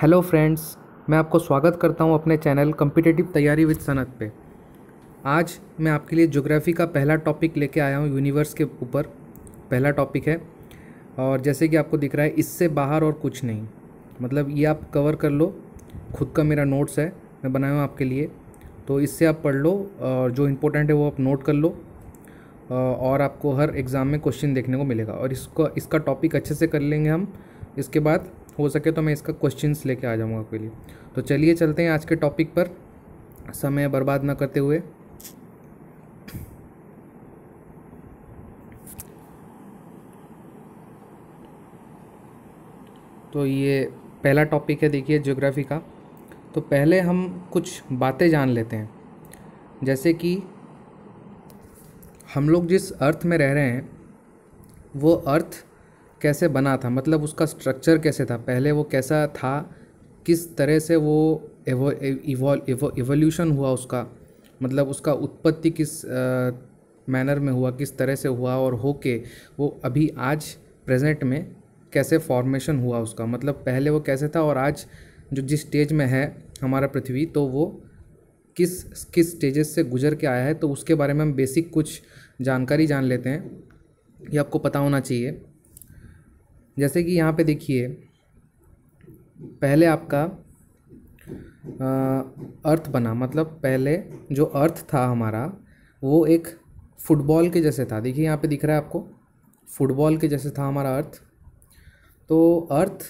Hello friends, मैं आपको स्वागत करता हूँ अपने चैनल कम्पिटेटिव तैयारी विद सनत पे। आज मैं आपके लिए ज्योग्राफी का पहला टॉपिक लेके आया हूँ यूनिवर्स के ऊपर। पहला टॉपिक है, और जैसे कि आपको दिख रहा है, इससे बाहर और कुछ नहीं। मतलब ये आप कवर कर लो, खुद का मेरा नोट्स है, मैं बनाया हूँ आपके लिए। तो इससे आप पढ़ लो, और जो इम्पोर्टेंट है वो आप नोट कर लो, और आपको हर एग्ज़ाम में क्वेश्चन देखने को मिलेगा। और इसको, इसका टॉपिक अच्छे से कर लेंगे हम। इसके बाद हो सके तो मैं इसका क्वेश्चंस लेके आ जाऊँगा आपके लिए। तो चलिए चलते हैं आज के टॉपिक पर। समय बर्बाद ना करते हुए। तो ये पहला टॉपिक है, देखिए ज्योग्राफी का। तो पहले हम कुछ बातें जान लेते हैं। जैसे कि हम लोग जिस अर्थ में रह रहे हैं, वो अर्थ कैसे बना था? मतलब उसका स्ट्रक्चर कैसे था? पहले वो कैसा था? किस तरह से वो इवोल्यूशन हुआ उसका? मतलब उसका उत्पत्ति किस मैनर में हुआ? किस तरह से हुआ और हो के वो अभी आज प्रेजेंट में कैसे फॉर्मेशन हुआ उसका? मतलब पहले वो कैसे था और आज जो जिस स्टेज में है हमारा पृथ्वी तो वो किस किस स्टेजेस से गुजर के आया है? तो उसके बारे में हम बेसिक कुछ जानकारी जान लेते हैं। ये आपको पता होना चाहिए। जैसे कि यहाँ पे देखिए, पहले आपका अर्थ बना मतलब पहले जो अर्थ था हमारा, वो एक फुटबॉल के जैसे था। देखिए यहाँ पे दिख रहा है आपको, फुटबॉल के जैसे था हमारा अर्थ। तो अर्थ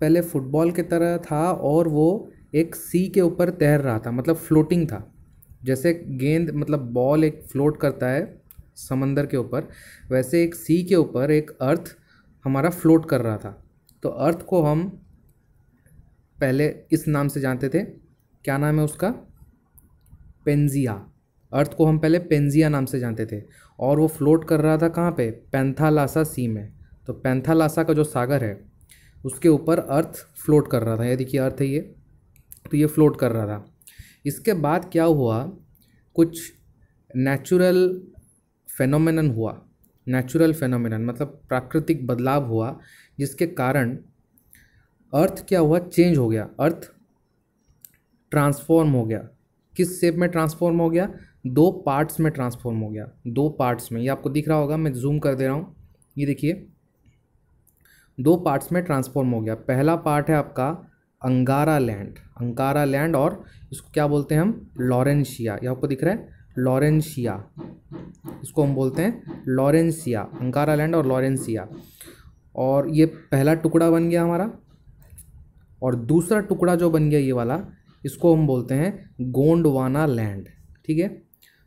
पहले फुटबॉल के तरह था और वो एक सी के ऊपर तैर रहा था मतलब फ्लोटिंग था। जैसे गेंद मतलब बॉल एक फ्लोट करता है समंदर के ऊपर, वैसे एक सी के ऊपर एक अर्थ हमारा फ्लोट कर रहा था। तो अर्थ को हम पहले इस नाम से जानते थे। क्या नाम है उसका? पेंजिया। अर्थ को हम पहले पेंजिया नाम से जानते थे। और वो फ्लोट कर रहा था कहाँ पे? पैंथालासा सी में। तो पैंथालासा का जो सागर है, उसके ऊपर अर्थ फ्लोट कर रहा था। ये देखिए अर्थ है ये। तो ये फ्लोट कर रहा था। इसके बाद क्या हुआ? कुछ नेचुरल फेनोमेनन हुआ। नेचुरल फेनोमिनन मतलब प्राकृतिक बदलाव हुआ, जिसके कारण अर्थ क्या हुआ? चेंज हो गया। अर्थ ट्रांसफॉर्म हो गया। किस शेप में ट्रांसफॉर्म हो गया? दो पार्ट्स में ट्रांसफॉर्म हो गया। दो पार्ट्स में। ये आपको दिख रहा होगा, मैं जूम कर दे रहा हूँ। ये देखिए। दो पार्ट्स में ट्रांसफॉर्म हो गया। पहला पार्ट है आपका अंगारा लैंड। अंगारा लैंड और इसको क्या बोलते हैं हम? लॉरेंशिया। ये आपको दिख रहा है? लॉरेंशिया इसको हम बोलते हैं लॉरेंसिया, अंकारा लैंड और लॉरेंसिया। और ये पहला टुकड़ा बन गया हमारा। और दूसरा टुकड़ा जो बन गया ये वाला, इसको हम बोलते हैं गोंडवाना लैंड ठीक है?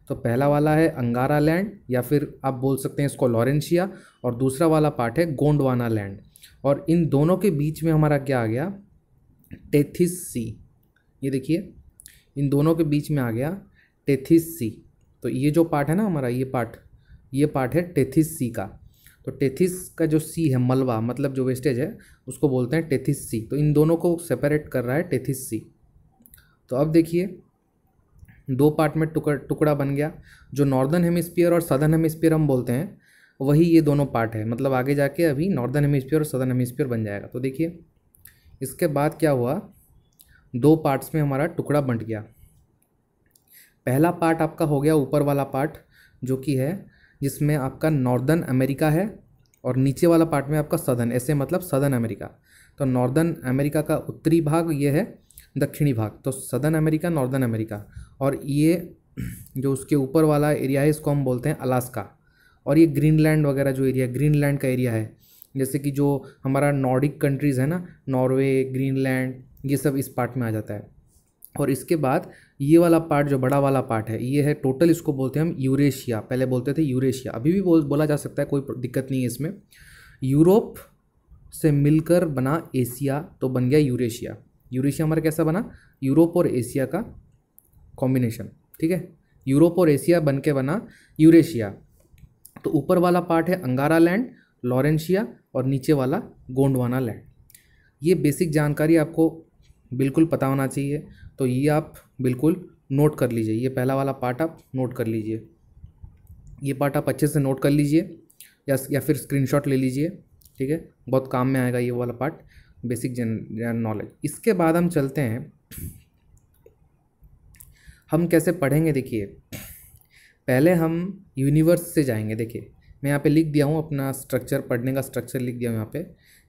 तो पहला वाला है अंगारा लैंड या फिर आप बोल सकते हैं इसको लॉरेंशिया और दूसरा वाला पार्ट है गोंडवाना लैंड और इन दोनों के बीच में हमारा क्या आ गया? Tethys sea. ये देखिए, इन दोनों के बीच में आ गया टेथिस। सी तो ये जो पार्ट है ना हमारा, ये पार्ट ये पार्ट है टेथिस सी का। तो टेथिस का जो सी है, मलबा मतलब जो वेस्टेज है, उसको बोलते हैं टेथिस। सी तो इन दोनों को सेपरेट कर रहा है टेथिस। सी तो अब देखिए, दो पार्ट में टुकड़ टुकड़ा बन गया। जो नॉर्दर्न हेमिस्फीयर और सदर्न हेमिस्फीयर हम बोलते हैं, वही ये दोनों पार्ट है। मतलब आगे जाके अभी नॉर्दर्न हेमिस्फीयर और सदर्न हेमिस्फीयर बन जाएगा। तो देखिए, इसके बाद क्या हुआ? दो पार्ट्स में हमारा टुकड़ा बंट गया। पहला पार्ट आपका हो गया ऊपर वाला पार्ट, जो कि है, जिसमें आपका नॉर्दर्न अमेरिका है और नीचे वाला पार्ट में आपका सदर्न, ऐसे मतलब सदर्न अमेरिका। तो नॉर्दर्न अमेरिका का उत्तरी भाग ये है, दक्षिणी भाग तो सदर्न अमेरिका, नॉर्दर्न अमेरिका। और ये जो उसके ऊपर वाला एरिया है, इसको हम बोलते हैं अलास्का। और ये ग्रीनलैंड वगैरह जो एरिया, ग्रीनलैंड का एरिया है, जैसे कि जो हमारा नॉर्डिक कंट्रीज़ है ना, नॉर्वे, ग्रीनलैंड, ये सब इस पार्ट में आ जाता है। और इसके बाद ये वाला पार्ट जो बड़ा वाला पार्ट है, ये है टोटल इसको बोलते हैं हम यूरेशिया पहले बोलते थे यूरेशिया अभी भी बोल, बोला जा सकता है, कोई दिक्कत नहीं है इसमें। यूरोप से मिलकर बना एशिया तो बन गया यूरेशिया यूरेशिया हमारा कैसा बना? यूरोप और एशिया का कॉम्बिनेशन ठीक है? यूरोप और एशिया बन के बना यूरेशिया तो ऊपर वाला पार्ट है अंगारा लैंड लॉरेंशिया और नीचे वाला गोंडवाना लैंड ये बेसिक जानकारी आपको बिल्कुल पता होना चाहिए। तो ये आप बिल्कुल नोट कर लीजिए। ये पहला वाला पार्ट आप नोट कर लीजिए। ये पार्ट आप अच्छे से नोट कर लीजिए या या फिर स्क्रीनशॉट ले लीजिए, ठीक है? बहुत काम में आएगा ये वाला पार्ट, बेसिक जन नॉलेज। इसके बाद हम चलते हैं। हम कैसे पढ़ेंगे देखिए। पहले हम यूनिवर्स से जाएँगे, देखिए। मैं यहाँ पे लिख दिया हूँ अपना स्ट्रक्चर पढ़ने का स्ट्रक्चर लिख दिया हूँ यहाँ पे।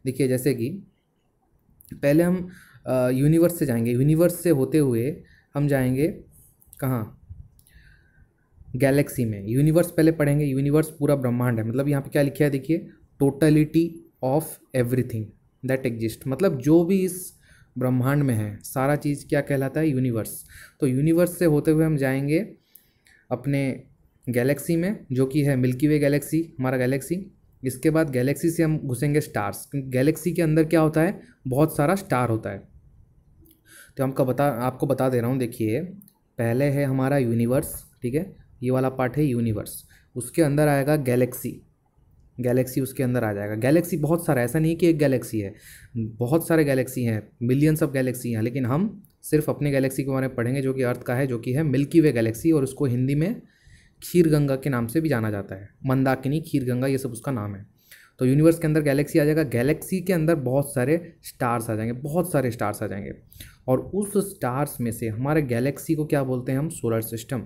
देखिए, जैसे कि पहले हम यूनिवर्स से जाएँगे। यूनिवर्स से होते हुए हम जाएँगे कहाँ? गैलेक्सी में। यूनिवर्स पहले पढ़ेंगे। यूनिवर्स पूरा ब्रह्मांड है। मतलब यहाँ पे क्या लिखा है देखिए? Totality of everything that exist मतलब जो भी इस ब्रह्मांड में है, सारा चीज़ क्या कहलाता है? यूनिवर्स तो यूनिवर्स से होते हुए हम जाएँगे अपने गैलेक्सी में, जो कि है मिल्की वे गैलेक्सी हमारा गैलेक्सी इसके बाद गैलेक्सी से हम घुसेंगे स्टार्स क्योंकि गैलेक्सी के अंदर क्या होता है? बहुत सारा स्टार होता है। तो हमको बता, आपको बता दे रहा हूँ, देखिए, पहले है हमारा यूनिवर्स ठीक है? ये वाला पार्ट है यूनिवर्स उसके अंदर आएगा गैलेक्सी गैलेक्सी उसके अंदर आ जाएगा। गैलेक्सी बहुत सारा, ऐसा नहीं कि एक गैलेक्सी है। बहुत सारे गैलेक्सी हैं मिलियंस ऑफ़ गैलेक्सी हैं, लेकिन हम सिर्फ़ अपने गैलेक्सी के बारे में पढ़ेंगे, जो कि अर्थ का है, जो कि है मिल्की वे गैलेक्सी और उसको हिंदी में खीर गंगा के नाम से भी जाना जाता है। मंदाकिनी खीर गंगा ये सब उसका नाम है। तो यूनिवर्स के अंदर गैलेक्सी आ जाएगा। गैलेक्सी के अंदर बहुत सारे स्टार्स आ जाएँगे, बहुत सारे स्टार्स आ जाएँगे। और उस स्टार्स में से हमारे गैलेक्सी को क्या बोलते हैं हम? सोलर सिस्टम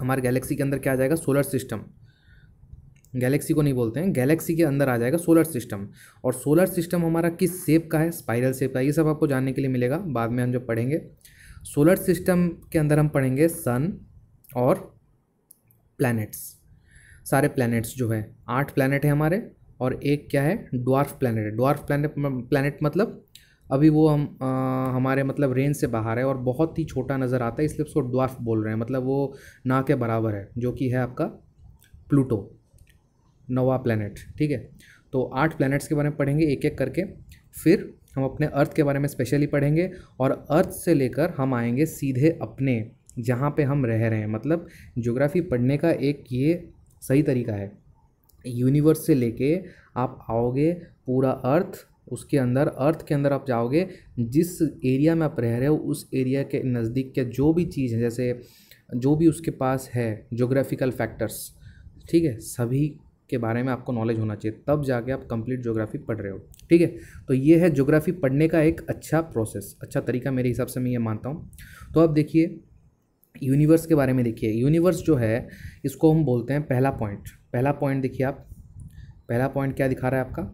हमारे गैलेक्सी के अंदर क्या आ जाएगा? सोलर सिस्टम गैलेक्सी को नहीं बोलते हैं गैलेक्सी के अंदर आ जाएगा सोलर सिस्टम और सोलर सिस्टम हमारा किस शेप का है? स्पाइरल शेप का। ये सब आपको जानने के लिए मिलेगा, बाद में हम जब पढ़ेंगे। सोलर सिस्टम के अंदर हम पढ़ेंगे सन और प्लैनेट्स सारे प्लैनेट्स जो है, आठ प्लैनेट हैं हमारे। और एक क्या है? ड्वार्फ प्लैनेट है। ड्वार्फ प्लैनेट प्लैनेट मतलब अभी वो हम आ, हमारे मतलब रेंज से बाहर है और बहुत ही छोटा नज़र आता है इसलिए उसको ड्वार्फ बोल रहे हैं। मतलब वो ना के बराबर है जो कि है आपका प्लूटो नवा प्लैनेट ठीक है? तो आठ प्लैनेट्स के बारे में पढ़ेंगे एक एक करके। फिर हम अपने अर्थ के बारे में स्पेशली पढ़ेंगे और अर्थ से लेकर हम आएँगे सीधे अपने जहाँ पे हम रह रहे हैं। मतलब ज्योग्राफी पढ़ने का एक ये सही तरीका है। यूनिवर्स से लेके आप आओगे पूरा अर्थ, उसके अंदर, अर्थ के अंदर आप जाओगे, जिस एरिया में आप रह रहे हो, उस एरिया के नज़दीक के जो भी चीज़ है, जैसे जो भी उसके पास है जोग्राफिकल फैक्टर्स ठीक है, सभी के बारे में आपको नॉलेज होना चाहिए, तब जाके आप कंप्लीट ज्योग्राफी पढ़ रहे हो, ठीक है? तो ये है ज्योग्राफी पढ़ने का एक अच्छा प्रोसेस अच्छा तरीका मेरे हिसाब से मैं ये मानता हूँ। तो आप देखिए यूनिवर्स के बारे में देखिए। यूनिवर्स जो है इसको हम बोलते हैं पहला पॉइंट। पहला पॉइंट देखिए आप। पहला पॉइंट क्या दिखा रहा है आपका?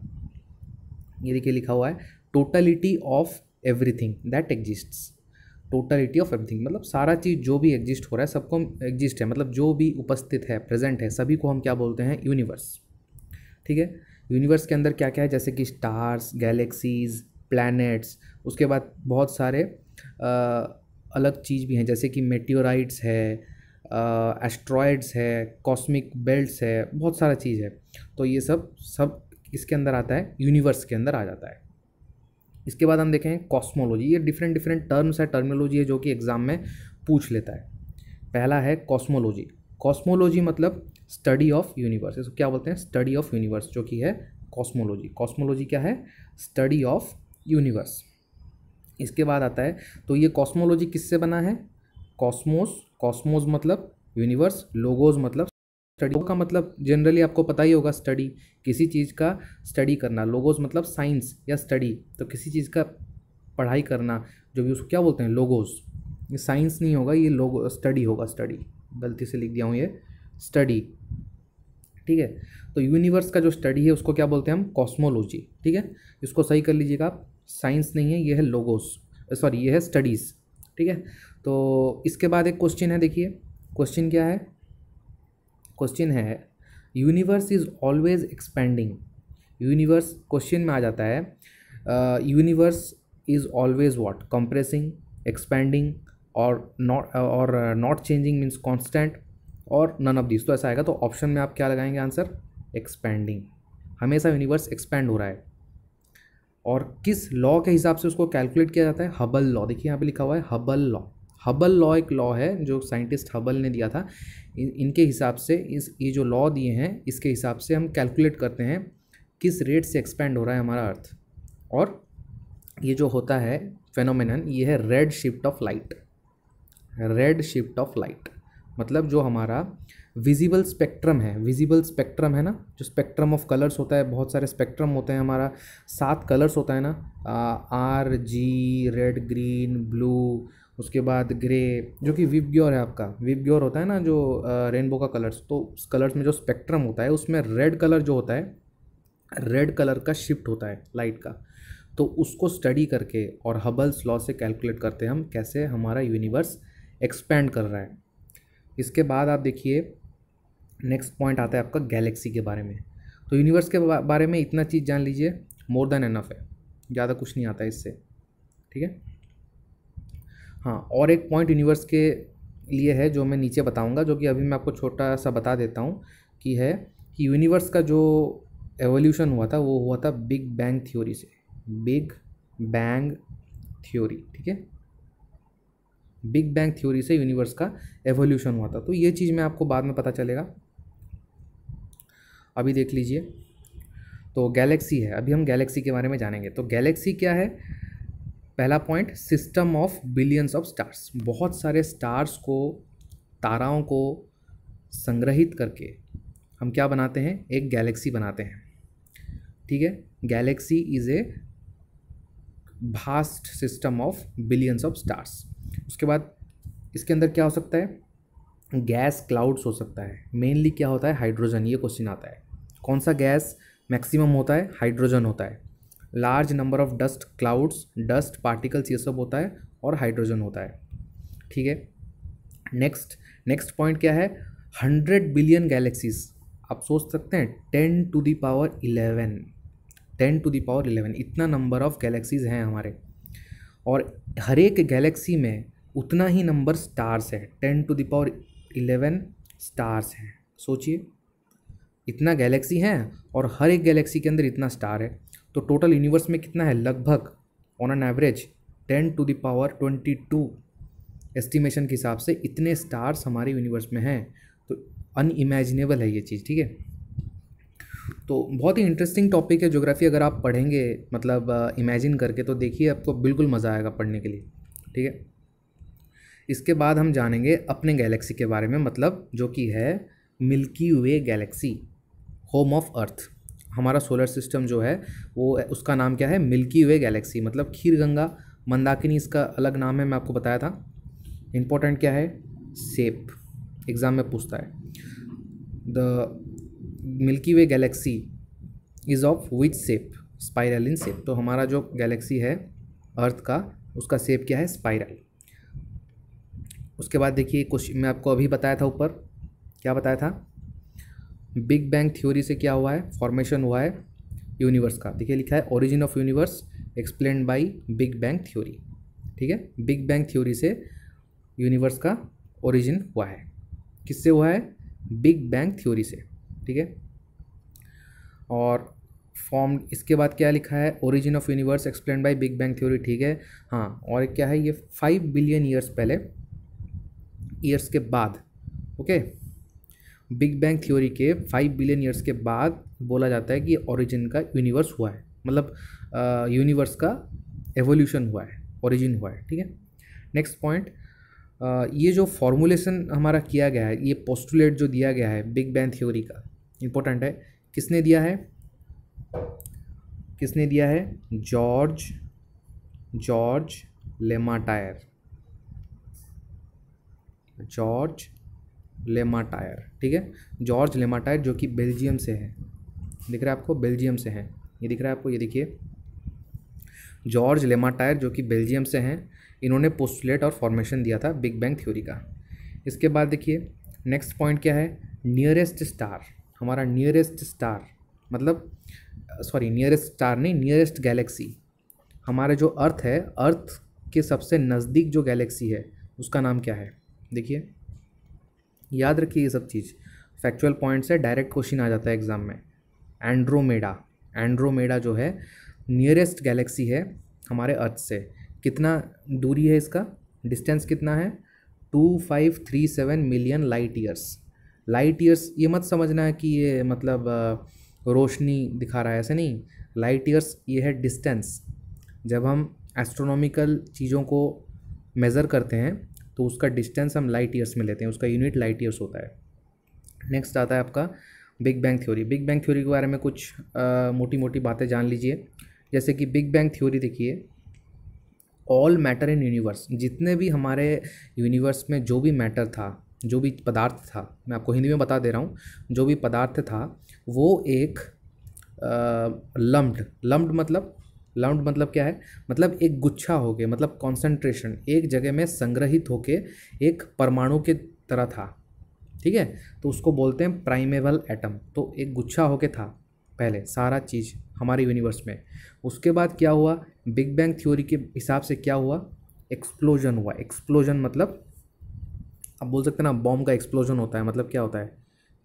ये देखिए लिखा हुआ है totality of everything that exists. Totality of everything मतलब सारा चीज़ जो भी एग्जिस्ट हो रहा है सबको एग्जिस्ट है मतलब जो भी उपस्थित है प्रेजेंट है सभी को हम क्या बोलते हैं? यूनिवर्स। ठीक है? यूनिवर्स के अंदर क्या क्या है? जैसे कि स्टार्स गैलेक्सीज प्लैनेट्स उसके बाद बहुत सारे आ, अलग चीज़ भी हैं, जैसे कि मेटियोराइट्स है एस्ट्रॉयड्स है कॉस्मिक बेल्ट्स है, बहुत सारा चीज़ है। तो ये सब सब इसके अंदर आता है यूनिवर्स के अंदर आ जाता है। इसके बाद हम देखें कॉस्मोलॉजी ये डिफरेंट डिफरेंट टर्म्स है टर्मिनोलॉजी है जो कि एग्ज़ाम में पूछ लेता है। पहला है कॉस्मोलॉजी कॉस्मोलॉजी मतलब स्टडी ऑफ़ यूनिवर्स इसको क्या बोलते हैं? स्टडी ऑफ़ यूनिवर्स जो कि है कॉस्मोलॉजी कॉस्मोलॉजी क्या है? स्टडी ऑफ़ यूनिवर्स इसके बाद आता है तो ये कॉस्मोलॉजी किससे बना है? कॉस्मोस कॉस्मोस मतलब यूनिवर्स लोगोज मतलब स्टडी का मतलब जनरली आपको पता ही होगा स्टडी किसी चीज़ का स्टडी करना. लोगोस मतलब साइंस या स्टडी तो किसी चीज़ का पढ़ाई करना, जो भी उसको क्या बोलते हैं? लोगोस ये साइंस नहीं होगा, ये लोगो स्टडी होगा स्टडी गलती से लिख दिया हूँ ये. स्टडी ठीक है? तो यूनिवर्स का जो स्टडी है, उसको क्या बोलते हैं हम? कॉस्मोलॉजी ठीक है? इसको सही कर लीजिएगा आप. साइंस नहीं है, ये है लोगोस सॉरी, ये है स्टडीज़, ठीक है? तो इसके बाद एक क्वेश्चन है, देखिए, क्वेश्चन क्या है? क्वेश्चन है, universe is always expanding, universe, question में आ जाता है universe is always what? Compressing, expanding, और नॉट और नॉट चेंजिंग मीन्स कॉन्स्टेंट और नन ऑफ़ दिस तो ऐसा आएगा तो ऑप्शन में आप क्या लगाएँगे आंसर? एक्सपेंडिंग, हमेशा यूनिवर्स एक्सपेंड हो रहा है। और किस लॉ के हिसाब से उसको कैलकुलेट किया जाता है? हबल लॉ देखिए यहाँ पे लिखा हुआ है हबल लॉ हबल लॉ एक लॉ है जो साइंटिस्ट हबल ने दिया था। इन, इनके हिसाब से इस ये जो लॉ दिए हैं इसके हिसाब से हम कैलकुलेट करते हैं किस रेट से एक्सपेंड हो रहा है हमारा अर्थ और ये जो होता है फेनोमिनन ये है red shift of light red shift of light मतलब जो हमारा विजिबल स्पेक्ट्रम है विजिबल स्पेक्ट्रम है ना? जो स्पेक्ट्रम ऑफ़ कलर्स होता है, बहुत सारे स्पेक्ट्रम होते हैं हमारा। सात कलर्स होता है ना? R G red green blue उसके बाद ग्रे जो कि विप ग्योर है आपका। विप ग्योर होता है ना जो रेनबो का कलर्स तो कलर्स में जो स्पेक्ट्रम होता है, उसमें रेड कलर जो होता है रेड कलर का शिफ्ट होता है लाइट का। तो उसको स्टडी करके और हबल्स लॉ से कैलकुलेट करते हैं हम, कैसे हमारा यूनिवर्स एक्सपेंड कर रहा है। इसके बाद आप देखिए नेक्स्ट पॉइंट आता है आपका गैलेक्सी के बारे में। तो यूनिवर्स के बारे में इतना चीज़ जान लीजिए, मोर देन एनफ है। ज़्यादा कुछ नहीं आता इससे, ठीक है? हाँ और एक पॉइंट यूनिवर्स के लिए है जो मैं नीचे बताऊँगा, जो कि अभी मैं आपको छोटा सा बता देता हूँ कि है कि यूनिवर्स का जो एवोल्यूशन हुआ था, वो हुआ था बिग बैंग थ्योरी से। बिग बैंग थ्योरी ठीक है? बिग बैंग थ्योरी से यूनिवर्स का एवोल्यूशन हुआ था। तो ये चीज़ मैं आपको बाद में पता चलेगा। अभी देख लीजिए। तो गैलेक्सी है, अभी हम गैलेक्सी के बारे में जानेंगे। तो गैलेक्सी क्या है? पहला point, system of billions of stars. बहुत सारे स्टार्स को, ताराओं को संग्रहित करके हम क्या बनाते हैं? एक गैलेक्सी बनाते हैं। ठीक है? Galaxy is a vast system of billions of stars. उसके बाद इसके अंदर क्या हो सकता है? गैस क्लाउड्स हो सकता है। मेनली क्या होता है? हाइड्रोजन ये क्वेश्चन आता है। कौन सा गैस मैक्सिमम होता है? हाइड्रोजन होता है। Large number of dust clouds dust particles ये सब होता है और हाइड्रोजन होता है। ठीक है? नेक्स्ट नेक्स्ट पॉइंट क्या है? हंड्रेड बिलियन गैलेक्सीज आप सोच सकते हैं ten to the power eleven ten to the power eleven इतना नंबर ऑफ़ गैलेक्सीज हैं हमारे। और हर एक गैलेक्सी में उतना ही नंबर स्टार्स है। Ten to the power eleven stars हैं। सोचिए, इतना गैलेक्सी हैं और हर एक गैलेक्सी के अंदर इतना स्टार है। तो टोटल यूनिवर्स में कितना है? लगभग on an average ten to the power twenty two estimation के हिसाब से इतने स्टार्स हमारे यूनिवर्स में हैं। तो अनइमेजिनेबल है ये चीज़, ठीक है? तो बहुत ही इंटरेस्टिंग टॉपिक है। ज्योग्राफी अगर आप पढ़ेंगे मतलब इमेजिन करके तो देखिए, आपको बिल्कुल मज़ा आएगा पढ़ने के लिए, ठीक है? इसके बाद हम जानेंगे अपने गैलेक्सी के बारे में मतलब जो कि है Milky Way galaxy, home of earth. हमारा सोलर सिस्टम जो है, वो, उसका नाम क्या है? मिल्की वे गैलेक्सी मतलब खीर गंगा, मंदाकिनी, इसका अलग नाम है, मैं आपको बताया था। इम्पोर्टेंट क्या है? सेप एग्ज़ाम में पूछता है। The Milky Way galaxy is of which shape spiral in shape तो हमारा जो गैलेक्सी है, अर्थ का, उसका सेप क्या है? स्पाइरल। उसके बाद देखिए क्वेश्चन मैं आपको अभी बताया था ऊपर। क्या बताया था? बिग बैंग थ्योरी से क्या हुआ है? फॉर्मेशन हुआ है यूनिवर्स का। देखिए, लिखा है origin of universe explain by big bang theory. ठीक है? बिग बैंग थ्योरी से यूनिवर्स का ओरिजिन हुआ है। किससे हुआ है? बिग बैंग थ्योरी से। ठीक है? और फॉर्म इसके बाद क्या लिखा है? Origin of universe explain by big bang theory. ठीक है? हाँ और क्या है ये? फाइव बिलियन ईयर्स पहले ईयर्स के बाद ओके बिग बैंग थ्योरी के फाइव बिलियन ईयर्स के बाद बोला जाता है कि ओरिजिन का यूनिवर्स हुआ है। मतलब यूनिवर्स का एवोल्यूशन हुआ है ओरिजिन हुआ है, ठीक है? नेक्स्ट पॉइंट ये जो फॉर्मुलेशन हमारा किया गया है, ये पोस्टुलेट जो दिया गया है बिग बैंग थ्योरी का इम्पोर्टेंट है। किसने दिया है? किसने दिया है? George George Lemaitre George Lemaitre, ठीक है? जॉर्ज लेमाटायर जो कि बेल्जियम से है। दिख रहा है आपको? बेल्जियम से हैं। ये दिख रहा है आपको? ये देखिए। जॉर्ज लेमाटायर जो कि बेल्जियम से हैं, इन्होंने पोस्टुलेट और फॉर्मेशन दिया था बिग बैंग थ्योरी का। इसके बाद देखिए, नेक्स्ट पॉइंट क्या है? Nearest star. हमारा नियरेस्ट स्टार मतलब सॉरी, नियरेस्ट स्टार नहीं, नियरेस्ट गैलेक्सी। हमारा जो अर्थ है, अर्थ के सबसे नज़दीक जो गैलेक्सी है, उसका नाम क्या है? देखिए, याद रखिए ये सब चीज़। फैक्चुअल पॉइंट से डायरेक्ट क्वेश्चन आ जाता है एग्ज़ाम में। एंड्रोमेडा एंड्रोमेडा जो है नियरेस्ट गैलेक्सी है हमारे अर्थ से। कितना दूरी है इसका? डिस्टेंस कितना है? Two five three seven million light years light years ये मत समझना है कि ये मतलब रोशनी दिखा रहा है, ऐसे नहीं। लाइट ईयर्स ये है डिस्टेंस जब हम एस्ट्रोनॉमिकल चीज़ों को मेज़र करते हैं तो उसका डिस्टेंस हम लाइट ईयर्स में लेते हैं, उसका यूनिट लाइट ईयर्स होता है। नेक्स्ट आता है आपका big bang theory big bang theory के बारे में कुछ मोटी मोटी बातें जान लीजिए। जैसे कि बिग बैंग थ्योरी देखिए ऑल मैटर इन यूनिवर्स जितने भी हमारे यूनिवर्स में जो भी मैटर था, जो भी पदार्थ था, मैं आपको हिंदी में बता दे रहा हूँ, जो भी पदार्थ था, वो एक लम्ड लम्ड मतलब लम्ड मतलब क्या है? मतलब एक गुच्छा हो के मतलब कॉन्सेंट्रेशन एक जगह में संग्रहित होके एक परमाणु के तरह था, ठीक है? तो उसको बोलते हैं प्राइमेबल एटम तो एक गुच्छा होके था पहले, सारा चीज़ हमारे यूनिवर्स में। उसके बाद क्या हुआ? बिग बैंग थ्योरी के हिसाब से क्या हुआ? एक्सप्लोजन हुआ। एक्सप्लोजन मतलब आप बोल सकते हैं ना बॉम्ब का एक्सप्लोजन होता है मतलब क्या होता है?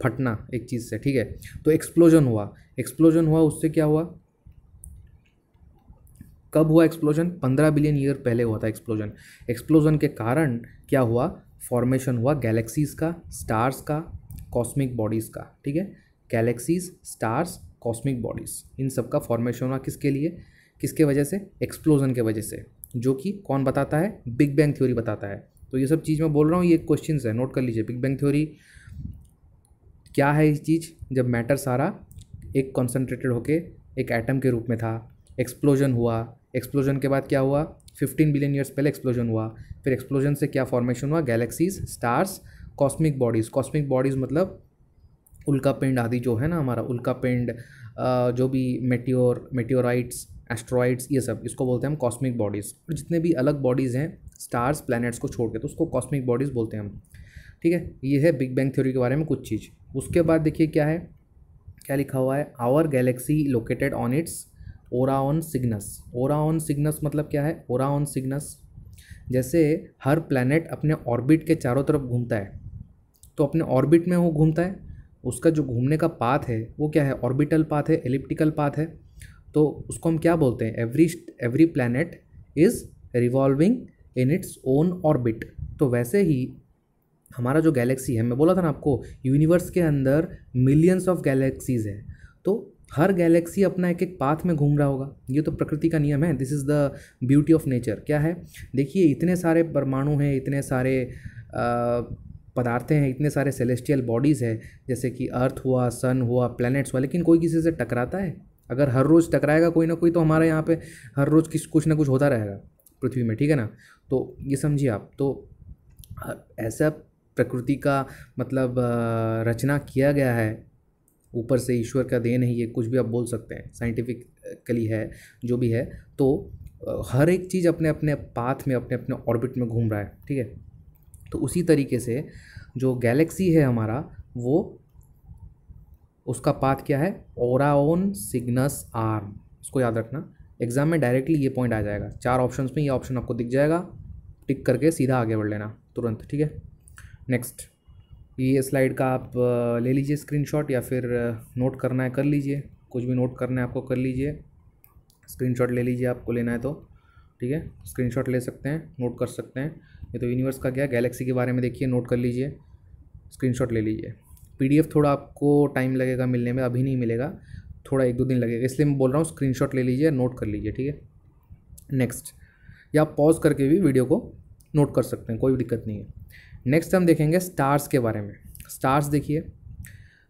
फटना एक चीज़ से, ठीक है? तो एक्सप्लोजन हुआ। एक्सप्लोजन हुआ, उससे क्या हुआ? कब हुआ एक्सप्लोजन पंद्रह बिलियन ईयर पहले हुआ था एक्सप्लोजन एक्सप्लोजन के कारण क्या हुआ? फॉर्मेशन हुआ गैलेक्सीज का स्टार्स का कॉस्मिक बॉडीज़ का, ठीक है? गैलेक्सीज स्टार्स कॉस्मिक बॉडीज़ इन सब का फॉर्मेशन हुआ किसके लिए? किसके वजह से? एक्सप्लोजन के वजह से, जो कि कौन बताता है? बिग बैंग थ्योरी बताता है. तो ये सब चीज़ मैं बोल रहा हूँ, ये क्वेश्चन है नोट कर लीजिए. बिग बैंग थ्योरी क्या है इस चीज़? जब मैटर सारा एक कॉन्सेंट्रेटेड होके एक एटम के रूप में था एक्सप्लोजन हुआ एक्सप्लोजन के बाद क्या हुआ? फिफ्टीन बिलियन ईयर्स पहले एक्सप्लोजन हुआ। फिर एक्सप्लोजन से क्या फॉर्मेशन हुआ? Galaxies stars cosmic bodies cosmic bodies मतलब उल्का पिंड आदि जो है ना हमारा, उल्का पिंड जो भी मेट्योर मेट्योराइट्स एस्ट्रॉइड्स ये सब, इसको बोलते हैं हम कॉस्मिक बॉडीज़ और जितने भी अलग बॉडीज़ हैं स्टार्स प्लैनेट्स को छोड़ के तो उसको कॉस्मिक बॉडीज़ बोलते हैं हम। ठीक है? ये है बिग बैंग थ्योरी के बारे में कुछ चीज़। उसके बाद देखिए क्या है? क्या लिखा हुआ है? Our galaxy located on its Orion Cygnus. Orion Cygnus मतलब क्या है? ओराओन सिग्नस जैसे हर प्लैनेट अपने ऑर्बिट के चारों तरफ़ घूमता है। तो अपने ऑर्बिट में वो घूमता है। उसका जो घूमने का पाथ है, वो क्या है? ऑर्बिटल पाथ है एलिप्टिकल पाथ है। तो उसको हम क्या बोलते हैं? Every every planet is revolving in its own orbit तो वैसे ही हमारा जो गैलेक्सी है, मैं बोला था ना आपको यूनिवर्स के अंदर मिलियंस ऑफ़ गैलेक्सीज हैं। तो हर गैलेक्सी अपना एक एक पाथ में घूम रहा होगा। ये तो प्रकृति का नियम है। This is the beauty of nature क्या है? देखिए, इतने सारे परमाणु हैं, इतने सारे पदार्थ हैं, इतने सारे सेलेस्टियल बॉडीज़ है, जैसे कि अर्थ हुआ सन हुआ प्लैनेट्स हुआ, लेकिन कोई किसी से टकराता है? अगर हर रोज़ टकराएगा कोई ना कोई तो हमारे यहाँ पे हर रोज़ किस, कुछ ना कुछ होता रहेगा पृथ्वी में, ठीक है ना? तो ये समझिए आप तो ऐसा प्रकृति का मतलब रचना किया गया है ऊपर से ईश्वर का देन है, ये कुछ भी आप बोल सकते हैं, साइंटिफिकली है, जो भी है तो हर एक चीज़ अपने अपने पाथ में, अपने अपने ऑर्बिट में घूम रहा है, ठीक है? तो उसी तरीके से जो गैलेक्सी है हमारा, वो, उसका पाथ क्या है? ओराओन सिग्नस आर्म इसको याद रखना। एग्ज़ाम में डायरेक्टली ये पॉइंट आ जाएगा। चार ऑप्शंस में ये ऑप्शन आपको दिख जाएगा, टिक करके सीधा आगे बढ़ लेना, तुरंत, ठीक है? नेक्स्ट ये स्लाइड का आप ले लीजिए स्क्रीनशॉट या फिर नोट करना है, कर लीजिए। कुछ भी नोट करना है आपको, कर लीजिए। स्क्रीनशॉट ले लीजिए आपको लेना है तो ठीक है? स्क्रीनशॉट ले सकते हैं, नोट कर सकते हैं। ये तो यूनिवर्स का क्या, गैलेक्सी के बारे में देखिए, नोट कर लीजिए। स्क्रीनशॉट ले लीजिए। पीडीएफ थोड़ा आपको टाइम लगेगा मिलने में, अभी नहीं मिलेगा। थोड़ा एक दो दिन लगेगा, इसलिए मैं बोल रहा हूँ, स्क्रीनशॉट ले लीजिए, नोट कर लीजिए, ठीक है? नेक्स्ट, या आप पॉज करके भी वीडियो को नोट कर सकते हैं, कोई दिक्कत नहीं है। नेक्स्ट हम देखेंगे स्टार्स के बारे में। स्टार्स देखिए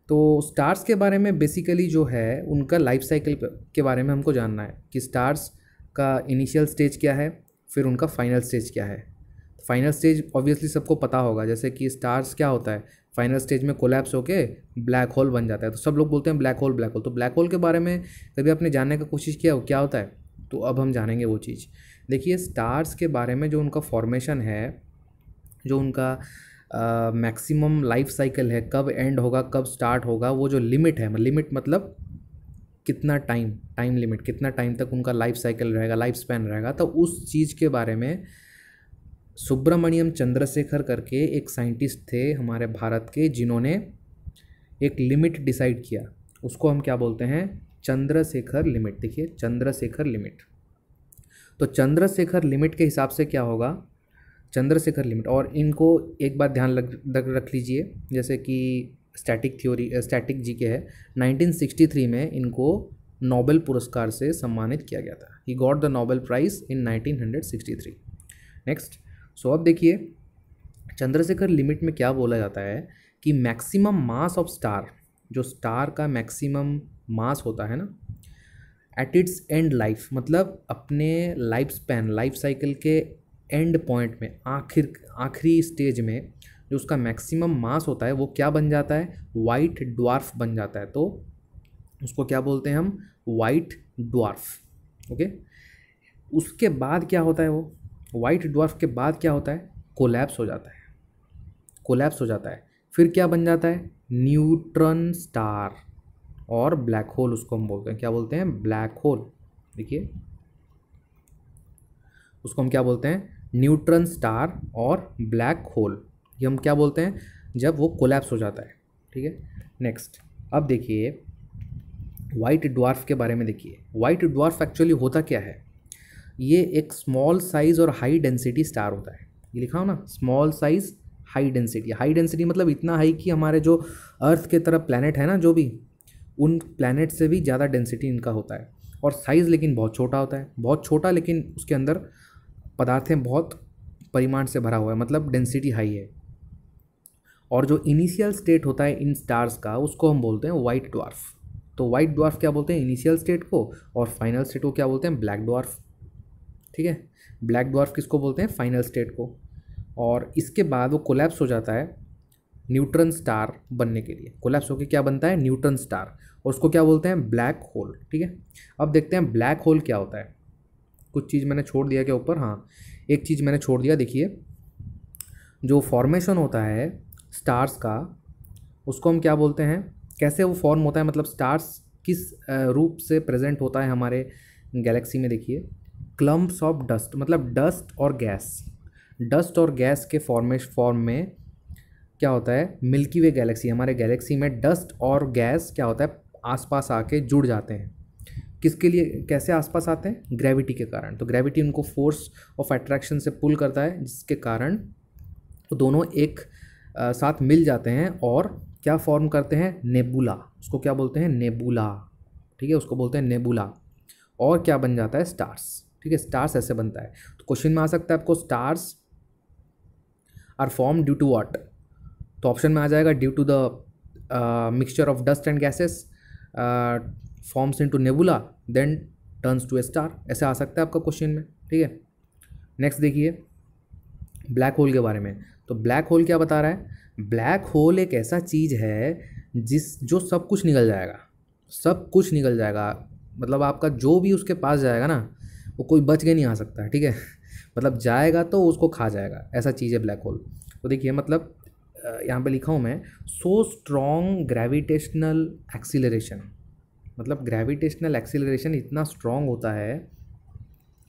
तो स्टार्स के बारे में बेसिकली जो है, उनका लाइफ साइकिल के बारे में हमको जानना है कि स्टार्स का इनिशियल स्टेज क्या है, फिर उनका फाइनल स्टेज क्या है। फाइनल स्टेज ऑब्वियसली सबको पता होगा, जैसे कि स्टार्स क्या होता है फाइनल स्टेज में कोलैप्स होके ब्लैक होल बन जाता है। तो सब लोग बोलते हैं ब्लैक होल ब्लैक होल तो ब्लैक होल के बारे में कभी आपने जानने का कोशिश किया हो, क्या होता है? तो अब हम जानेंगे वो चीज़। देखिए स्टार्स के बारे में जो उनका फॉर्मेशन है जो उनका मैक्सिमम लाइफ साइकिल है, कब एंड होगा, कब स्टार्ट होगा, वो जो लिमिट है लिमिट मतलब कितना टाइम टाइम लिमिट कितना टाइम तक उनका लाइफ साइकिल रहेगा लाइफ स्पैन रहेगा तो उस चीज़ के बारे में सुब्रमण्यम चंद्रशेखर करके एक साइंटिस्ट थे हमारे भारत के, जिन्होंने एक लिमिट डिसाइड किया। उसको हम क्या बोलते हैं? चंद्रशेखर लिमिट देखिए, चंद्रशेखर लिमिट तो चंद्रशेखर लिमिट के हिसाब से क्या होगा? चंद्रशेखर लिमिट। और इनको एक बात ध्यान रख रख लीजिए, जैसे कि स्टैटिक थ्योरी स्टैटिक जी के है। 1963 में इनको नोबेल पुरस्कार से सम्मानित किया गया था। He got the Nobel prize in 1963 next so अब देखिए, चंद्रशेखर लिमिट में क्या बोला जाता है कि मैक्सिमम मास ऑफ़ स्टार जो स्टार का मैक्सिमम मास होता है ना एट इट्स एंड लाइफ मतलब अपने लाइफ स्पैन लाइफ साइकिल के एंड पॉइंट में, आखिर, आखिरी स्टेज में जो उसका मैक्सिमम मास होता है, वो क्या बन जाता है? वाइट ड्वार्फ बन जाता है। तो उसको क्या बोलते हैं हम? वाइट ड्वार्फ ओके उसके बाद क्या होता है वो? वाइट ड्वार्फ के बाद क्या होता है? कोलैप्स हो जाता है। कोलैप्स हो जाता है। फिर क्या बन जाता है? न्यूट्रन स्टार और ब्लैक होल उसको हम बोलते हैं। क्या बोलते हैं? ब्लैक होल देखिए। उसको हम क्या बोलते हैं? न्यूट्रन स्टार और ब्लैक होल। ये हम क्या बोलते हैं? जब वो कोलैप्स हो जाता है। ठीक है? नेक्स्ट। अब देखिए वाइट ड्वार्फ के बारे में देखिए। वाइट ड्वार्फ एक्चुअली होता क्या है? ये एक स्मॉल साइज़ और हाई डेंसिटी स्टार होता है। ये लिखा हो ना? Small size, high density. High density मतलब इतना हाई कि हमारे जो अर्थ के तरफ़ प्लानट है ना, जो भी, उन प्लानट से भी ज़्यादा डेंसिटी इनका होता है। और साइज़ लेकिन बहुत छोटा होता है। बहुत छोटा लेकिन उसके अंदर पदार्थें बहुत परिमाण से भरा हुआ है मतलब डेंसिटी हाई है। और जो इनिशियल स्टेट होता है इन स्टार्स का, उसको हम बोलते हैं वाइट ड्वार्फ तो वाइट ड्वार्फ क्या बोलते हैं? इनिशियल स्टेट को, और फाइनल स्टेट को क्या बोलते हैं? ब्लैक ड्वार्फ ठीक है? ब्लैक ड्वार्फ किसको बोलते हैं? फाइनल स्टेट को। और इसके बाद वो कोलैप्स हो जाता है न्यूट्रन स्टार बनने के लिए। कोलैप्स होकर क्या बनता है? न्यूट्रन स्टार और उसको क्या बोलते हैं? ब्लैक होल ठीक है? अब देखते हैं ब्लैक होल क्या होता है। कुछ चीज़ मैंने छोड़ दिया के ऊपर? हाँ एक चीज़ मैंने छोड़ दिया, देखिए। जो फॉर्मेशन होता है स्टार्स का, उसको हम क्या बोलते हैं? कैसे वो फॉर्म होता है? मतलब स्टार्स किस रूप से प्रेजेंट होता है हमारे गैलेक्सी में, देखिए। क्लम्प्स ऑफ़ डस्ट मतलब डस्ट और गैस डस्ट और गैस के फॉर्मेश फॉर्म में क्या होता है? मिल्की वे गैलेक्सी हमारे गैलेक्सी में डस्ट और गैस क्या होता है? आसपास आके जुड़ जाते हैं। किसके लिए कैसे आसपास आते हैं? ग्रेविटी के कारण। तो ग्रेविटी उनको फोर्स ऑफ़ अट्रैक्शन से पुल करता है जिसके कारण वो दोनों एक आ, साथ मिल जाते हैं और क्या फॉर्म करते हैं? नेबुला उसको क्या बोलते हैं? नेबुला ठीक है? उसको बोलते हैं नेबुला और क्या बन जाता है? स्टार्स ठीक है? स्टार्स ऐसे बनता है। तो क्वेश्चन में आ सकता है आपको stars are form due to what तो ऑप्शन में आ जाएगा due to the mixture of dust and gases forms into nebula then turns to a star ऐसे आ सकता है आपका क्वेश्चन में, ठीक है? नेक्स्ट देखिए ब्लैक होल के बारे में। तो ब्लैक होल क्या बता रहा है? ब्लैक होल एक ऐसा चीज़ है जिस, जो सब कुछ निकल जाएगा। सब कुछ निकल जाएगा। मतलब आपका जो भी उसके पास जाएगा ना, वो कोई बच के नहीं आ सकता, ठीक है? मतलब जाएगा तो उसको खा जाएगा। ऐसा चीज़ है ब्लैक होल तो देखिए मतलब यहाँ पे लिखा हूँ मैं सो स्ट्रॉन्ग ग्रेविटेशनल एक्सीलरेशन मतलब ग्रेविटेशनल एक्सीलरेशन इतना स्ट्रॉन्ग होता है,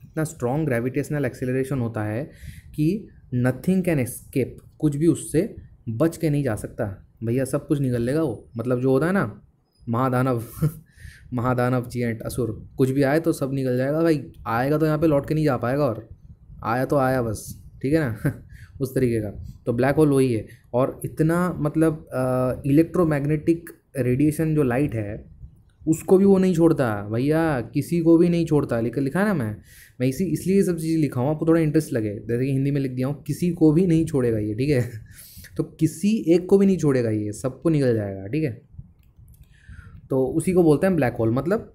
इतना स्ट्रॉन्ग ग्रेविटेशनल एक्सीलरेशन होता है कि नथिंग कैन एस्केप कुछ भी उससे बच के नहीं जा सकता। भैया सब कुछ निकल लेगा वो। मतलब जो होता है ना, महादानव महादानव जी जियंट असुर, कुछ भी आए तो सब निकल जाएगा। भाई आएगा तो यहाँ पे लौट के नहीं जा पाएगा और आया तो आया बस, ठीक है ना? उस तरीके का। तो ब्लैक होल वही है। और इतना मतलब इलेक्ट्रोमैग्नेटिक रेडिएशन जो लाइट है उसको भी वो नहीं छोड़ता। भैया, किसी को भी नहीं छोड़ता। लिखा लिखा ना मैं? मैं इसी, इसलिए सब चीज़ें लिखा हूँ। आपको थोड़ा इंटरेस्ट लगे। जैसे कि हिंदी में लिख दिया हूँ, किसी को भी नहीं छोड़ेगा ये, ठीक है? तो किसी एक को भी नहीं छोड़ेगा ये, सबको निकल जाएगा, ठीक है? तो उसी को बोलते हैं ब्लैक होल मतलब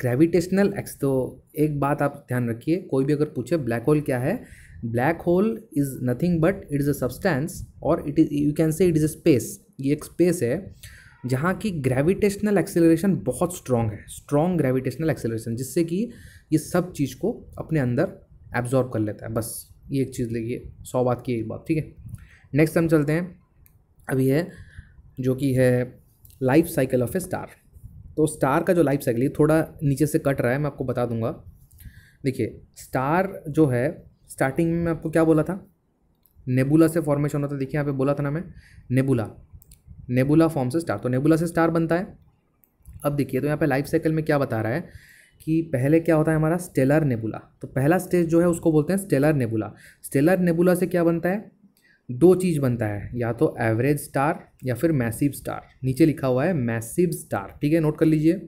ग्रेविटेशनल एक्स तो एक बात आप ध्यान रखिए, कोई भी अगर पूछे ब्लैक होल क्या है? Black hole is nothing but it is a substance और it is you can say it is a space ये एक स्पेस है। जहाँ की ग्रेविटेशनल एक्सेलरेशन बहुत स्ट्रॉन्ग है स्ट्रॉन्ग ग्रेविटेशनल एक्सेलरेशन जिससे कि ये सब चीज़ को अपने अंदर एब्जॉर्ब कर लेता है। बस, ये एक चीज़ लेगी सौ बात की एक बात, ठीक है? नेक्स्ट हम चलते हैं। अभी है, जो कि है life cycle of a star तो स्टार का जो लाइफ साइकिल ये थोड़ा नीचे से कट रहा है, मैं आपको बता दूँगा। देखिए स्टार जो है स्टार्टिंग में मैं आपको क्या बोला था? नेबुला से फॉर्मेशन होता है, देखिए यहाँ पे बोला था ना मैं नेबुला नेबुला फॉर्म से स्टार तो नेबुला से स्टार बनता है। अब देखिए तो यहाँ पे लाइफ साइकिल में क्या बता रहा है कि पहले क्या होता है हमारा? स्टेलर नेबुला तो पहला स्टेज जो है, उसको बोलते हैं स्टेलर नेबुला स्टेलर नेबुला से क्या बनता है? दो चीज़ बनता है, या तो एवरेज स्टार या फिर मैसिव स्टार नीचे लिखा हुआ है मैसिव स्टार ठीक है नोट कर लीजिए।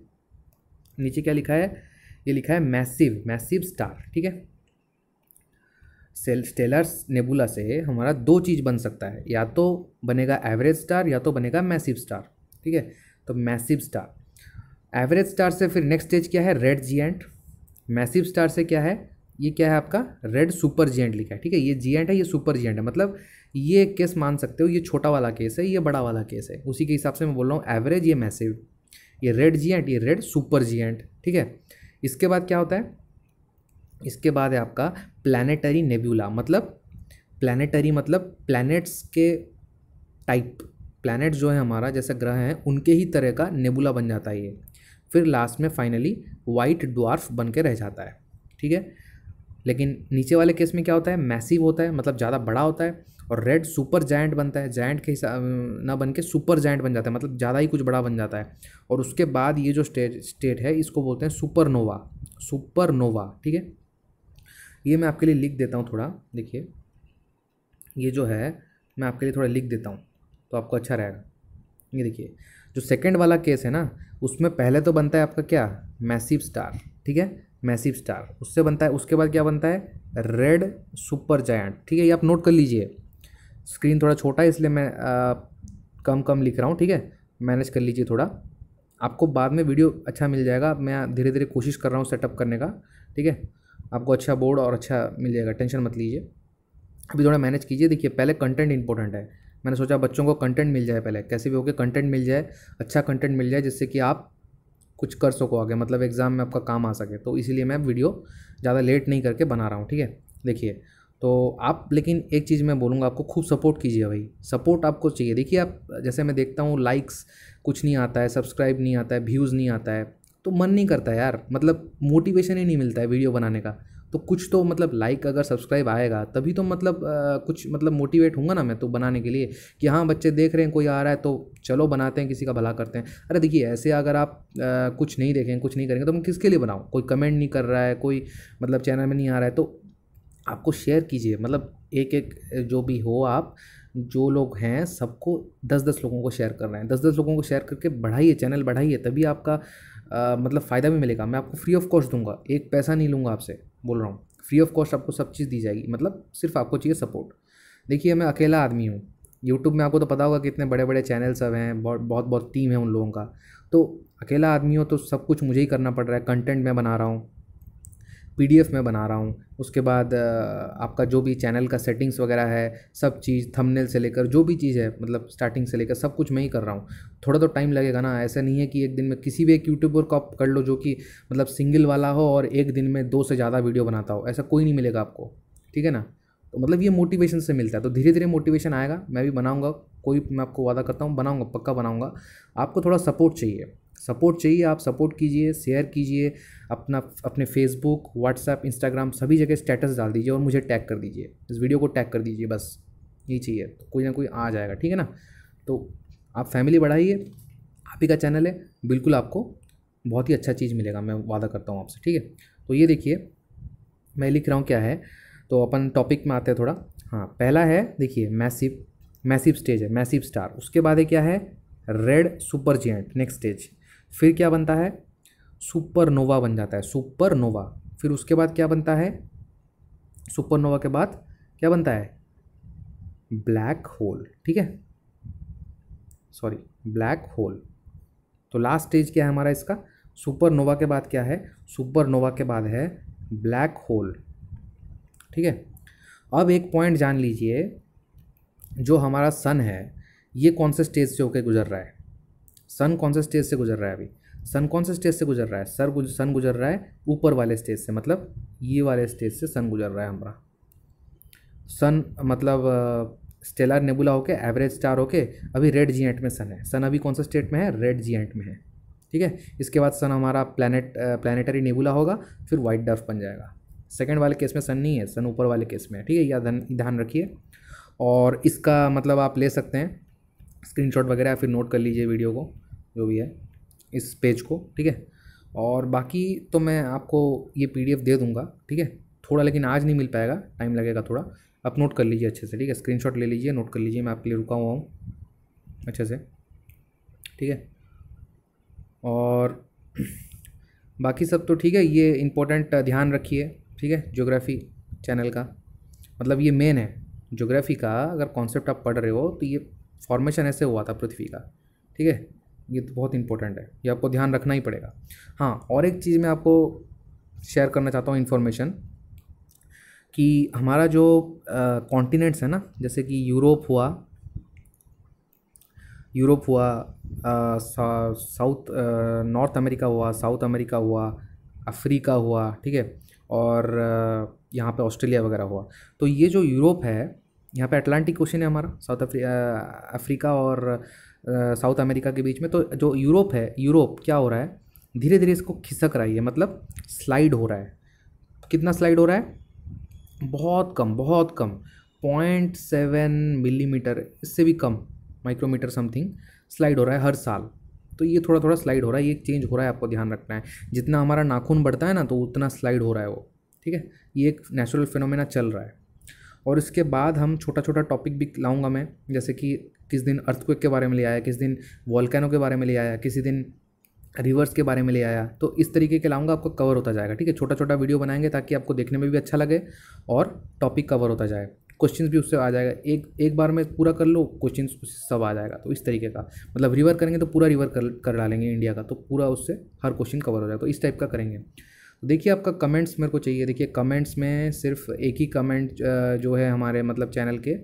नीचे क्या लिखा है? ये लिखा है मैसिव मैसिव स्टार ठीक है? स्टेलर नेबुला से हमारा दो चीज़ बन सकता है। या तो बनेगा एवरेज स्टार या तो बनेगा मैसिव स्टार ठीक है? तो मैसिव स्टार एवरेज स्टार से फिर नेक्स्ट स्टेज क्या है? रेड जियंट मैसिव स्टार से क्या है? ये क्या है आपका? रेड सुपर जियंट लिखा है, ठीक है? ये जियंट है, ये सुपर जियंट है। मतलब ये केस मान सकते हो, ये छोटा वाला केस है, ये बड़ा वाला केस है। उसी के हिसाब से मैं बोल रहा हूँ एवरेज ये मैसिव ये रेड जियंट ये रेड सुपर जियंट ठीक है? इसके बाद क्या होता है? इसके बाद है आपका प्लानिटरी नेब्यूला मतलब प्लानिटरी मतलब प्लैनेट्स के टाइप प्लैनेट्स जो है हमारा, जैसे ग्रह हैं, उनके ही तरह का नेबुला बन जाता है ये। फिर लास्ट में फाइनली वाइट ड्वार्फ बन के रह जाता है, ठीक है? लेकिन नीचे वाले केस में क्या होता है? मैसिव होता है मतलब ज़्यादा बड़ा होता है और रेड सुपर जायंट बनता है। जायंट के हिसाब, ना बन के सुपर जायंट बन जाता है मतलब ज़्यादा ही कुछ बड़ा बन जाता है। और उसके बाद ये जो स्टेट स्टेट है, इसको बोलते हैं सुपरनोवा सुपरनोवा ठीक है? ये मैं आपके लिए लिख देता हूँ थोड़ा देखिए। ये जो है मैं आपके लिए थोड़ा लिख देता हूँ तो आपको अच्छा रहेगा। ये देखिए जो सेकंड वाला केस है ना उसमें पहले तो बनता है आपका क्या? मैसिव स्टार ठीक है? मैसिव स्टार उससे बनता है उसके बाद क्या बनता है? रेड सुपर जायंट ठीक है? ये आप नोट कर लीजिए। स्क्रीन थोड़ा छोटा है इसलिए मैं आ, कम कम लिख रहा हूँ ठीक है? मैनेज कर लीजिए थोड़ा। आपको बाद में वीडियो अच्छा मिल जाएगा मैं धीरे धीरे कोशिश कर रहा हूँ सेटअप करने का ठीक है? आपको अच्छा बोर्ड और अच्छा मिल जाएगा, टेंशन मत लीजिए। अभी थोड़ा मैनेज कीजिए, देखिए पहले कंटेंट इंपॉर्टेंट है। मैंने सोचा बच्चों को कंटेंट मिल जाए पहले, कैसे भी हो कंटेंट मिल जाए अच्छा कंटेंट मिल जाए जिससे कि आप कुछ कर सको आगे मतलब एग्ज़ाम में आपका काम आ सके। तो इसीलिए मैं वीडियो ज़्यादा लेट नहीं करके बना रहा हूँ, ठीक है? देखिए तो आप, लेकिन एक चीज़ मैं बोलूँगा, आपको खूब सपोर्ट कीजिए भाई। सपोर्ट आपको चाहिए। देखिए आप, जैसे मैं देखता हूँ लाइक्स कुछ नहीं आता है सब्सक्राइब नहीं आता है व्यूज़ नहीं आता है। तो मन नहीं करता यार। मतलब मोटिवेशन ही नहीं मिलता है वीडियो बनाने का। तो कुछ तो मतलब लाइक अगर सब्सक्राइब आएगा तभी तो मतलब आ, कुछ मतलब मोटिवेट होऊँगा ना मैं तो बनाने के लिए कि हाँ बच्चे देख रहे हैं कोई आ रहा है तो चलो बनाते हैं किसी का भला करते हैं। अरे देखिए ऐसे अगर आप आ, कुछ नहीं देखें कुछ नहीं करेंगे तो मैं किसके लिए बनाऊँ? कोई कमेंट नहीं कर रहा है कोई मतलब चैनल में नहीं आ रहा है। तो आपको शेयर कीजिए। मतलब एक एक जो भी हो आप जो लोग हैं सबको दस दस लोगों को शेयर कर रहे हैं। दस दस लोगों को शेयर करके बढ़ाइए चैनल बढ़ाइए तभी आपका आ, मतलब फ़ायदा भी मिलेगा। मैं आपको फ्री ऑफ़ कॉस्ट दूँगा। एक पैसा नहीं लूँगा आपसे बोल रहा हूँ। फ्री ऑफ़ कॉस्ट आपको सब चीज़ दी जाएगी। मतलब सिर्फ़ आपको चाहिए सपोर्ट देखिए मैं अकेला आदमी हूँ। यूट्यूब में आपको तो पता होगा कितने बड़े बड़े चैनल सब हैं बहुत बहुत बहुत टीम है उन लोगों का। तो अकेला आदमी हो तो सब कुछ मुझे ही करना पड़ रहा है। कंटेंट मैं बना रहा हूँ। पीडीएफ में बना रहा हूँ। उसके बाद आपका जो भी चैनल का सेटिंग्स वगैरह है, सब चीज़ थंबनेल से लेकर, जो भी चीज़ है मतलब स्टार्टिंग से लेकर, सब कुछ मैं ही कर रहा हूँ। थोड़ा तो टाइम लगेगा ना, ऐसा नहीं है कि एक दिन में किसी भी एक यूट्यूबर को आप कर लो जो कि मतलब सिंगल वाला हो और एक दिन में दो से ज़्यादा वीडियो बनाता हो, ऐसा कोई नहीं मिलेगा आपको, ठीक है ना? तो मतलब ये मोटिवेशन से मिलता है तो धीरे धीरे मोटिवेशन आएगा, मैं भी बनाऊँगा, कोई मैं आपको वादा करता हूँ, बनाऊँगा, पक्का बनाऊँगा। आपको थोड़ा सपोर्ट चाहिए। सपोर्ट चाहिए, आप सपोर्ट कीजिए, शेयर कीजिए, अपना, अपने फेसबुक व्हाट्सएप इंस्टाग्राम सभी जगह स्टेटस डाल दीजिए और मुझे टैग कर दीजिए। इस वीडियो को टैग कर दीजिए, बस। यही चाहिए। तो कोई ना कोई आ जाएगा, ठीक है ना? तो आप फैमिली बढ़ाइए, आप ही का चैनल है। बिल्कुल आपको बहुत ही अच्छा चीज़ मिलेगा, मैं वादा करता हूँ आपसे, ठीक है? तो ये देखिए, मैं लिख रहा हूँ क्या है। तो अपन टॉपिक में आते हैं थोड़ा। हाँ पहला है, देखिए मैसिव मैसिव स्टेज है मैसिव स्टार उसके बाद है क्या है? Red super giant next stage फिर क्या बनता है? सुपरनोवा बन जाता है, सुपरनोवा। फिर उसके बाद क्या बनता है? सुपरनोवा के बाद क्या बनता है? ब्लैक होल, ठीक है? Sorry, black hole. तो लास्ट स्टेज क्या है हमारा इसका? सुपरनोवा के बाद क्या है? सुपरनोवा के बाद है ब्लैक होल, ठीक है? अब एक पॉइंट जान लीजिए, जो हमारा सन है, ये कौन से स्टेज से होकर गुजर रहा है? सन कौन से स्टेज से गुजर रहा है अभी? सन कौन से स्टेज से गुजर रहा है? सर गुज सन गुजर रहा है ऊपर वाले स्टेज से मतलब ये वाले स्टेज से सन गुजर रहा है हमारा। सन मतलब स्टेलर नेबुला होके एवरेज स्टार होके, अभी रेड जी में सन है। सन अभी कौन सा स्टेट में है? रेड जी में है। ठीक है? इसके बाद सन हमारा प्लानट प्लानटरी नेबुला होगा, फिर वाइट डर्फ बन जाएगा। सेकेंड वाले केस में सन नहीं है सन ऊपर वाले केस में है। ठीक है? यह ध्यान रखिए। और इसका मतलब आप ले सकते हैं स्क्रीनशॉट वगैरह फिर नोट कर लीजिए वीडियो को, जो भी है, इस पेज को, ठीक है? और बाकी तो मैं आपको ये पीडीएफ दे दूँगा, ठीक है? थोड़ा लेकिन आज नहीं मिल पाएगा, टाइम लगेगा थोड़ा। आप नोट कर लीजिए अच्छे से, ठीक है? स्क्रीनशॉट ले लीजिए, नोट कर लीजिए, मैं आपके लिए रुका हुआ हूँ, अच्छे से, ठीक है? और बाकी सब तो ठीक है, ये इम्पोर्टेंट ध्यान रखिए, ठीक है? ज्योग्राफी चैनल का मतलब ये मेन है। जोग्राफी का अगर कॉन्सेप्ट आप पढ़ रहे हो तो ये फॉर्मेशन ऐसे हुआ था पृथ्वी का, ठीक है? ये तो बहुत इंपॉर्टेंट है, ये आपको ध्यान रखना ही पड़ेगा। हाँ और एक चीज़ मैं आपको शेयर करना चाहता हूँ इन्फॉर्मेशन कि हमारा जो कॉन्टिनेंट्स है ना, जैसे कि यूरोप हुआ यूरोप हुआ साउथ नॉर्थ अमेरिका हुआ, साउथ अमेरिका हुआ, अफ्रीका हुआ, ठीक है? और यहाँ पे ऑस्ट्रेलिया वगैरह हुआ। तो ये जो यूरोप है यहाँ पे अटलांटिक ओशन है हमारा साउथ अफ्री अफ्रीका और साउथ अमेरिका के बीच में। तो जो यूरोप है, यूरोप क्या हो रहा है? धीरे धीरे इसको खिसक रहा है मतलब स्लाइड हो रहा है। कितना स्लाइड हो रहा है? बहुत कम बहुत कम। पॉइंट सेवन मिलीमीटर, इससे भी कम माइक्रोमीटर समथिंग स्लाइड हो रहा है हर साल। तो ये थोड़ा थोड़ा स्लाइड हो रहा है, ये चेंज हो रहा है, आपको ध्यान रखना है। जितना हमारा नाखून बढ़ता है ना तो उतना स्लाइड हो रहा है वो, ठीक है? ये एक नेचुरल फिनोमेना चल रहा है। और इसके बाद हम छोटा छोटा टॉपिक भी लाऊँगा मैं, जैसे कि किस दिन अर्थक्वेक के बारे में ले आया, किस दिन वॉलकैनो के बारे में ले आया, किसी दिन रिवर्स के बारे में ले आया तो इस तरीके के लाऊँगा, आपको कवर होता जाएगा, ठीक है? छोटा छोटा वीडियो बनाएँगे ताकि आपको देखने में भी अच्छा लगे और टॉपिक कवर होता जाए। क्वेश्चन भी उससे आ जाएगा, एक एक बार में पूरा कर लो क्वेश्चन सब आ जाएगा तो इस तरीके का। मतलब रिवर करेंगे तो पूरा रिवर कर कर डालेंगे इंडिया का तो पूरा उससे हर क्वेश्चन कवर हो जाएगा तो इस टाइप का करेंगे। देखिए आपका कमेंट्स मेरे को चाहिए। देखिए कमेंट्स में सिर्फ़ एक ही कमेंट जो है हमारे मतलब चैनल के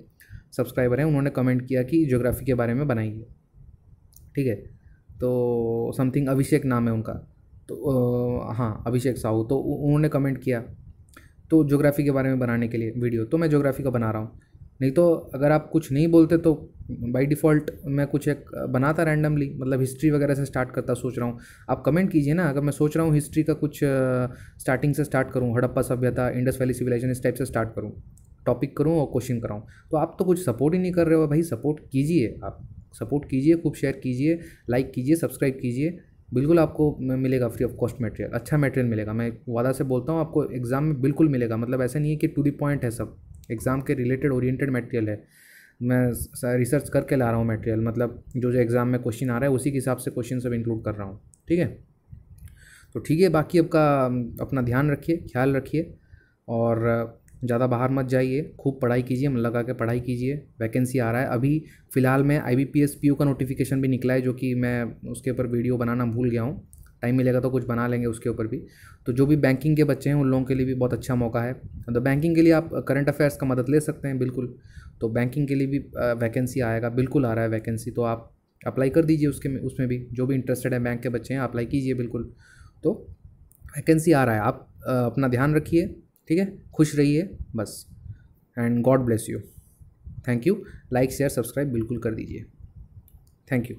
सब्सक्राइबर हैं, उन्होंने कमेंट किया कि ज्योग्राफी के बारे में बनाइए। ठीक है? तो समथिंग अभिषेक नाम है उनका। तो हाँ अभिषेक साहू। तो उन्होंने कमेंट किया। तो ज्योग्राफी के बारे में बनाने के लिए वीडियो तो मैं ज्योग्राफी का बना रहा हूँ। नहीं तो अगर आप कुछ नहीं बोलते तो बाय डिफ़ॉल्ट मैं कुछ एक बनाता रैंडमली मतलब हिस्ट्री वगैरह से स्टार्ट करता सोच रहा हूँ। आप कमेंट कीजिए ना, अगर मैं सोच रहा हूँ हिस्ट्री का कुछ स्टार्टिंग से स्टार्ट करूँ, हड़प्पा सभ्यता इंडस वैली सिविलाइजेशन इस टाइप से स्टार्ट करूँ टॉपिक करूँ और क्वेश्चन कराऊँ तो आप तो कुछ सपोर्ट ही नहीं कर रहे हो भाई। सपोर्ट कीजिए आप सपोर्ट कीजिए, खूब शेयर कीजिए लाइक कीजिए सब्सक्राइब कीजिए, बिल्कुल आपको मिलेगा फ्री ऑफ़ कॉस्ट मटेरियल अच्छा मटेरियल मिलेगा। मैं वादा से बोलता हूँ, आपको एग्ज़ाम में बिल्कुल मिलेगा। मतलब ऐसा नहीं है कि टू दी पॉइंट है सब। एग्ज़ाम के रिलेटेड ओरिएंटेड मटेरियल है। मैं रिसर्च करके ला रहा हूँ मटेरियल मतलब जो जो एग्ज़ाम में क्वेश्चन आ रहा है, उसी के हिसाब से क्वेश्चन सब इंक्लूड कर रहा हूँ, ठीक है? तो ठीक है, बाकी आपका अपना ध्यान रखिए, ख्याल रखिए और ज़्यादा बाहर मत जाइए, खूब पढ़ाई कीजिए मन लगा के पढ़ाई कीजिए, वैकेंसी आ रहा है। अभी फ़िलहाल में I B P S P U का नोटिफिकेशन भी निकला है, जो कि मैं उसके ऊपर वीडियो बनाना भूल गया हूँ। टाइम मिलेगा तो कुछ बना लेंगे उसके ऊपर भी। तो जो भी बैंकिंग के बच्चे हैं, उन लोगों के लिए भी बहुत अच्छा मौका है। तो बैंकिंग के लिए आप करंट अफेयर्स का मदद ले सकते हैं, बिल्कुल। तो बैंकिंग के लिए भी वैकेंसी आएगा, बिल्कुल आ रहा है वैकेंसी तो आप अप्लाई कर दीजिए उसके में, उसमें भी। जो भी इंटरेस्टेड है बैंक के बच्चे हैं अप्लाई कीजिए, बिल्कुल। तो वैकेंसी आ रहा है। आप अपना ध्यान रखिए, ठीक है? खुश रहिए, बस। And God bless you thank you like share subscribe बिल्कुल कर दीजिए। Thank you